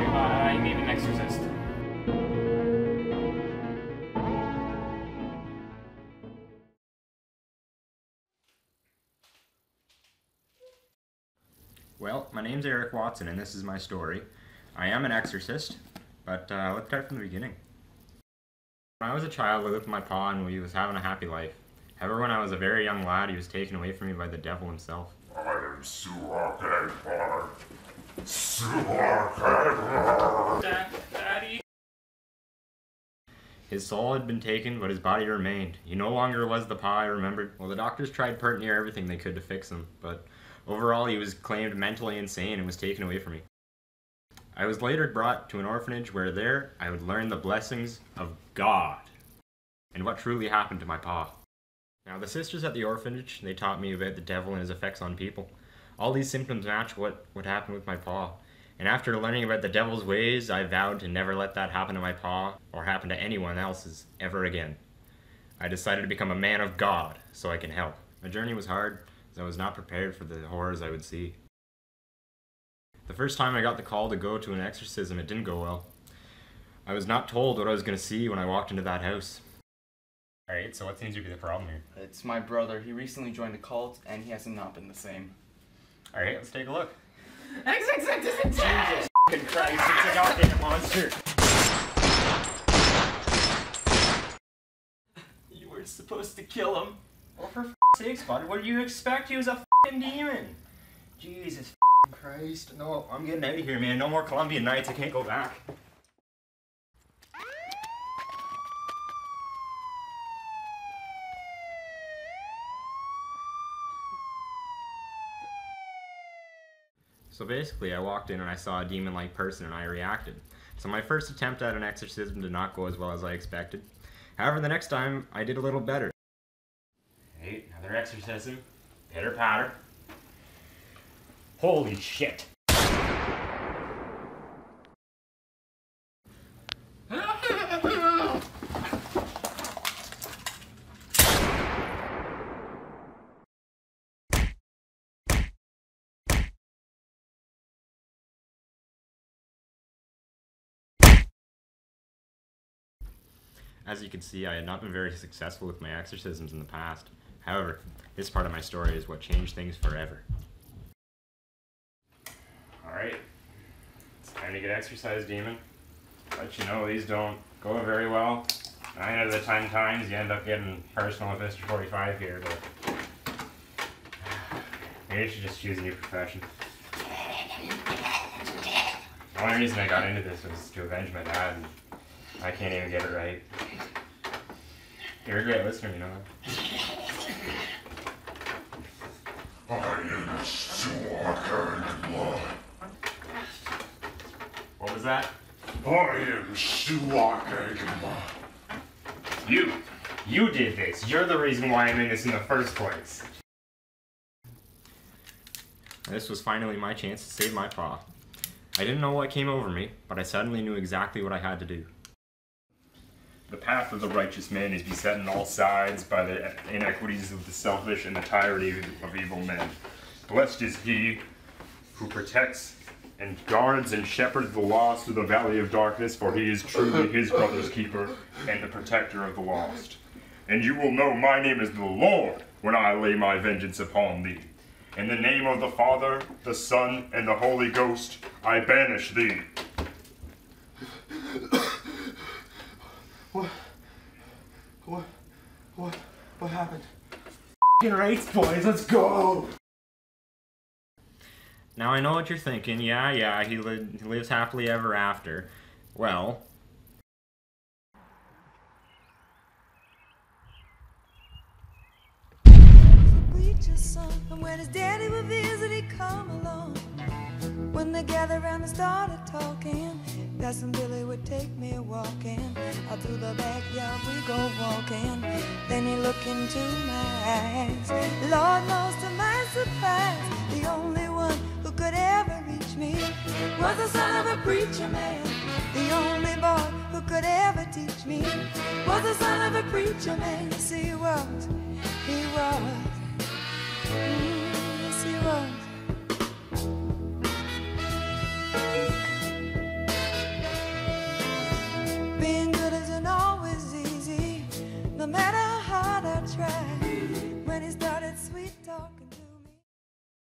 an exorcist. Well, my name's Eric Watson, and this is my story. I am an exorcist, but uh, let's start from the beginning. When I was a child, I lived with my pa, and we was having a happy life. However, when I was a very young lad, he was taken away from me by the devil himself. I am Suak Agbar. Suak Agbar. Daddy. His soul had been taken, but his body remained. He no longer was the pa I remembered. Well, the doctors tried pert near everything they could to fix him, but overall he was claimed mentally insane and was taken away from me. I was later brought to an orphanage where there I would learn the blessings of God and what truly happened to my pa. Now, the sisters at the orphanage, they taught me about the devil and his effects on people. All these symptoms match what, what happened with my pa. And after learning about the devil's ways, I vowed to never let that happen to my pa or happen to anyone else's ever again. I decided to become a man of God so I can help. My journey was hard, as I was not prepared for the horrors I would see. The first time I got the call to go to an exorcism, it didn't go well. I was not told what I was going to see when I walked into that house. Alright, so what seems to be the problem here? It's my brother. He recently joined a cult, and he has not been the same. Alright, let's take a look. Jesus Fucking Christ, it's a goddamn monster! You were supposed to kill him. Well, for f sakes, bud, what do you expect? He was a fucking demon! Jesus Christ. No, I'm getting out of here, man. No more Colombian nights. I can't go back. So basically, I walked in and I saw a demon like person and I reacted. So my first attempt at an exorcism did not go as well as I expected. However, the next time I did a little better. Hey, another exorcism. Pitter patter. Holy shit. As you can see, I had not been very successful with my exorcisms in the past. However, this part of my story is what changed things forever. Alright, it's time to get exercise, demon. Let you know these don't go very well. Nine out of the ten times you end up getting personal with Mr. 45 here, but maybe you should just choose a new profession. The only reason I got into this was to avenge my dad, I can't even get it right. You're a great listener, you know that. I am Suak Agbar. What was that? I am Suak Agbar. You! You did this! You're the reason why I'm in this in the first place! This was finally my chance to save my paw. I didn't know what came over me, but I suddenly knew exactly what I had to do. The path of the righteous man is beset on all sides by the inequities of the selfish and the tyranny of evil men. Blessed is he who protects and guards and shepherds the lost through the valley of darkness, for he is truly his brother's keeper and the protector of the lost. And you will know my name is the Lord when I lay my vengeance upon thee. In the name of the Father, the Son, and the Holy Ghost, I banish thee. What? What? What? What happened? Fucking race, boys, let's go! Now I know what you're thinking. Yeah, yeah, he, li- he lives happily ever after. Well. And when his daddy would visit, he'd come along. When they gathered around and started talking, Cousin Billy would take me walking. Out through the backyard we go walking. Then he looked into my eyes. Lord knows to my surprise, the only one who could ever reach me was the son of a preacher man. The only boy who could ever teach me was the son of a preacher man. Yes, he was.